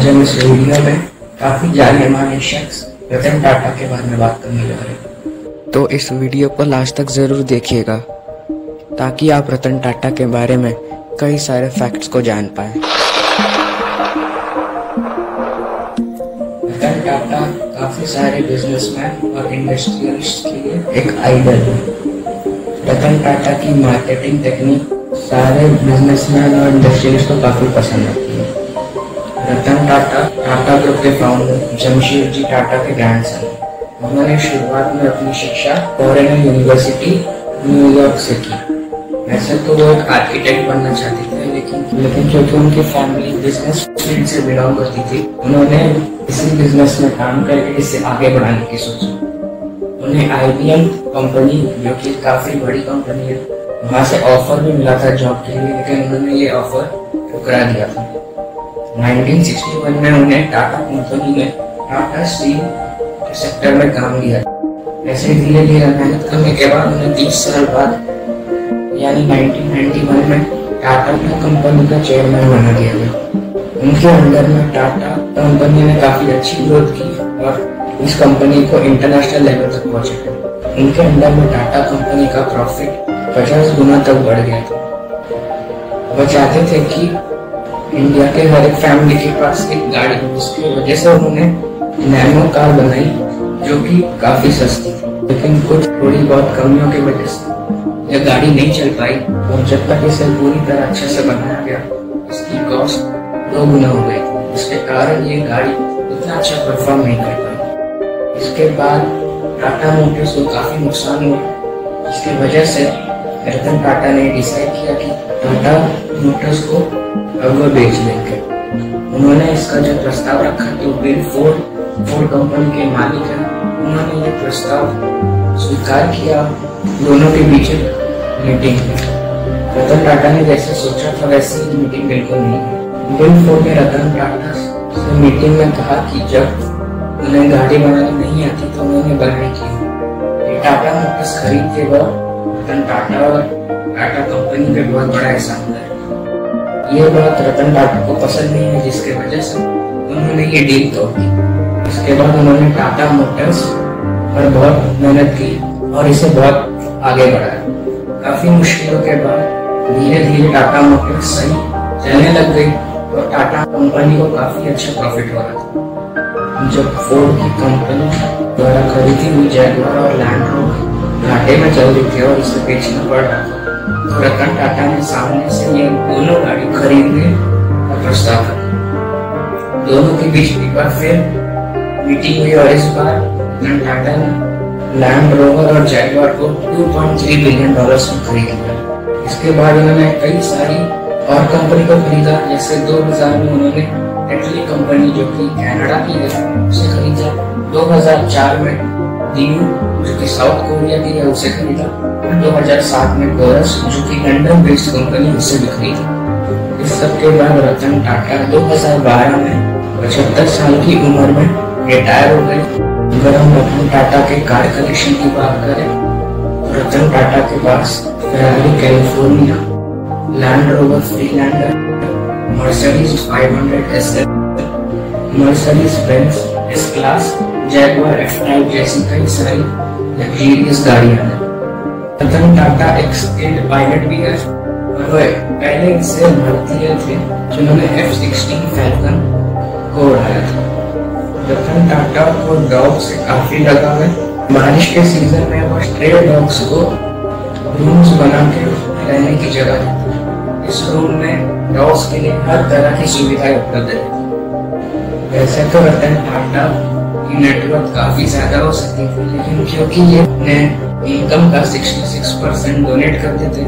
हम इस वीडियो में काफ़ी जाने माने शख्स रतन टाटा के बारे में बात करने जा रहे हैं। तो इस वीडियो को लास्ट तक ज़रूर देखिएगा ताकि आप रतन टाटा के बारे में कई सारे फैक्ट्स को जान पाए। रतन टाटा काफ़ी सारे बिजनेसमैन और इंडस्ट्रियलिस्ट के लिए एक आइडल है। रतन टाटा की मार्केटिंग टेक्निक सारे बिजनेसमैन और इंडस्ट्रियलिस्ट को काफ़ी पसंद आती है। रतन टाटा टाटा ग्रुप के फाउंडर जमशेद जी टाटा के ग्रैंड सन उन्होंने शुरुआत में अपनी शिक्षा फॉरेनर यूनिवर्सिटी न्यूयॉर्क से की। वैसे तो वो एक आर्किटेक्ट बनना चाहते थे, लेकिन लेकिन क्योंकि उनकी फैमिली बिज़नेस फ़ील्ड से बिलोंग करती थी, उन्होंने इसी बिज़नेस में काम करके इसे आगे बढ़ाने की सोची। उन्हें आईबीएम कंपनी जो कि काफ़ी बड़ी कंपनी है, वहाँ से ऑफ़र भी मिला था जॉब के लिए, लेकिन उन्होंने ये ऑफ़र ठुकरा दिया था। 1961 में उन्हें टाटा कंपनी में, टाटा स्टील के सेक्टर में काम लिया ऐसे धीरे धीरे मेहनत करने के बाद उन्हें 30 साल बाद, यानी 1991 में टाटा कंपनी का चेयरमैन बना दिया गया। उनके अंडर में टाटा कंपनी ने काफ़ी अच्छी ग्रोथ की और इस कंपनी को इंटरनेशनल लेवल तक पहुँचा। उनके अंडर में टाटा कंपनी का प्रॉफिट पचास गुना तक बढ़ गया था। वह चाहते थे कि इंडिया के हर एक फैमिली के पास एक गाड़ी। जिसकी वजह से उन्होंने नैनो कार बनाई, जो कि काफ़ी सस्ती थी। लेकिन कुछ थोड़ी बहुत कमियों की वजह से यह गाड़ी नहीं चल पाई और जब तक इसे पूरी तरह अच्छे से बनाया गया, इसकी कॉस्ट दो गुना हो गई। थी जिसके कारण ये गाड़ी उतना अच्छा परफॉर्म नहीं कर पाई। इसके बाद टाटा मोटर्स को काफ़ी नुकसान हुआ। जिसकी वजह से रतन टाटा ने डिसाइड किया कि टाटा मोटर्स को अब वो बेच देंगे। उन्होंने इसका जो प्रस्ताव रखा तो बिल फोर्ड फोर्ड कंपनी के मालिक हैं, उन्होंने ये प्रस्ताव स्वीकार किया, दोनों के बीच मीटिंग में। रतन टाटा ने जैसे सोचा था, वैसे ही मीटिंग बिल्कुल नहीं बिल फोर्ड ने रतन टाटा से मीटिंग में कहा कि जब उन्हें गाड़ी बनानी नहीं आती तो उन्होंने बनाई की टाटा मोटर्स खरीदते वक्त रतन टाटा और टाटा कंपनी पे बहुत बड़ा एहसान ये बात रतन टाटा को पसंद नहीं है, जिसके वजह से उन्होंने ये डील तोड़ दी। इसके बाद उन्होंने टाटा मोटर्स पर बहुत मेहनत की और इसे बहुत आगे बढ़ाया। काफ़ी मुश्किलों के बाद धीरे धीरे टाटा मोटर्स सही चलने लग गई और टाटा कंपनी को काफ़ी अच्छा प्रॉफिट हो रहा था। जब फोर्ड की कंपनी द्वारा खरीदी हुई जैगवार और लैंड रोवर घाटे में चल रही थी और इसे बेचना पड़ रहा था। रतन टाटा ने सामने से ये दोनों गाड़ी खरीदने का प्रस्ताव रखा दोनों के बीच एक बार फिर मीटिंग हुई और इस बार रतन टाटा ने लैंड रोवर और जैगवार को 2.3 बिलियन डॉलर में खरीद लिया इसके बाद उन्होंने कई सारी और कंपनी को खरीदा जैसे 2000 में उन्होंने टेटली कंपनी जो कि कनाडा की है उसे खरीदा 2004 में डीयू जो कि साउथ कोरिया की है उसे खरीदा 2007 में कोरस, जो कि लंदन बेस्ड कंपनी उसे भी खरीदी इस सब के बाद रतन टाटा 2012 में पचहत्तर साल की उम्र में रिटायर हो गए। अगर हम रतन टाटा के कार कलेक्शन की बात करें तो रतन टाटा के पास Ferrari California Land Rover Freelander Mercedes 500 SF Mercedes Benz S class Jaguar F जैसी कई सारी लग्जरियस गाड़ियाँ हैं। रतन टाटा एक स्किल्ड पायलट भी है। और पहले इससे भारतीय थे जिन्होंने एफ़ सिक्सटीन फैल्कन को उड़ाया था। रतन टाटा को डॉग से काफ़ी लगा है। बारिश के सीज़न में वो स्ट्रे डॉग्स को रूम्स बना के रहने की जगह देते इस रूम में डॉग्स के लिए हर तरह की सुविधाएँ उपलब्ध है। वैसे तो रतन टाटा की नेटवर्क काफ़ी ज़्यादा हो सकती थी लेकिन क्योंकि ये इनकम का 66 परसेंट डोनेट करते थे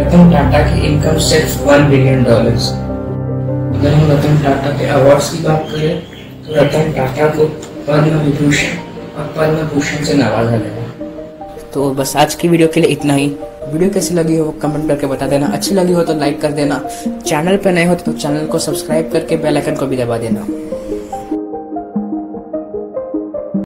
रतन टाटा की इनकम सिर्फ़ वन बिलियन डॉलर्स अगर हम रतन टाटा के अवार्ड्स की बात करें तो रतन टाटा को पद्म विभूषण और पद्म भूषण से नवाजा गया। तो बस आज की वीडियो के लिए इतना ही। वीडियो कैसी लगी हो कमेंट करके बता देना। अच्छी लगी हो तो लाइक कर देना। चैनल पर नए हो तो चैनल को सब्सक्राइब करके बेल आइकन को भी दबा देना।